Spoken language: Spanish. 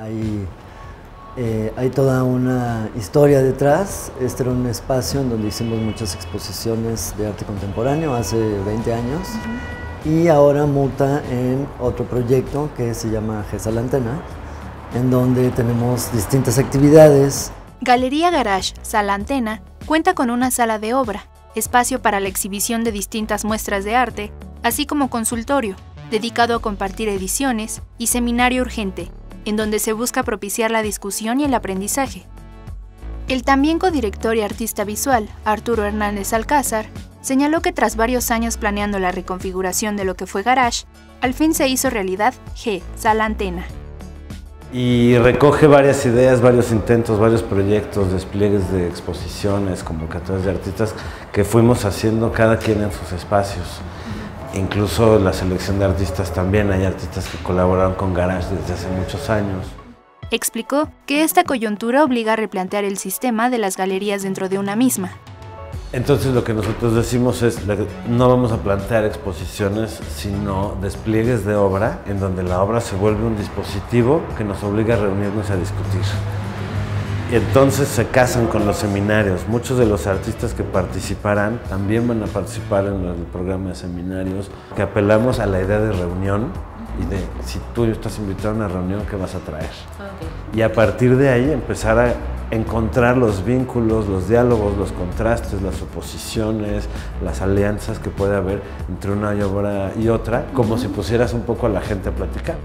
Hay, eh, hay toda una historia detrás. Este era un espacio en donde hicimos muchas exposiciones de arte contemporáneo hace 20 años y ahora muta en otro proyecto que se llama GESA la Antena, en donde tenemos distintas actividades. Galería Garage Sala Antena cuenta con una sala de obra, espacio para la exhibición de distintas muestras de arte, así como consultorio, dedicado a compartir ediciones, y seminario urgente, en donde se busca propiciar la discusión y el aprendizaje. El también codirector y artista visual, Arturo Hernández Alcázar, señaló que tras varios años planeando la reconfiguración de lo que fue Garage, al fin se hizo realidad G, Sala Antena. Y recoge varias ideas, varios intentos, varios proyectos, despliegues de exposiciones, convocatorias de artistas que fuimos haciendo cada quien en sus espacios. Incluso la selección de artistas también, hay artistas que colaboraron con Garage desde hace muchos años. Explicó que esta coyuntura obliga a replantear el sistema de las galerías dentro de una misma, entonces lo que nosotros decimos es, no vamos a plantear exposiciones, sino despliegues de obra, en donde la obra se vuelve un dispositivo que nos obliga a reunirnos a discutir. Y entonces se casan con los seminarios. Muchos de los artistas que participarán también van a participar en el programa de seminarios, que apelamos a la idea de reunión y de si tú estás invitado a una reunión, ¿qué vas a traer? Y a partir de ahí empezar a encontrar los vínculos, los diálogos, los contrastes, las oposiciones, las alianzas que puede haber entre una obra y otra, como si pusieras un poco a la gente a platicar.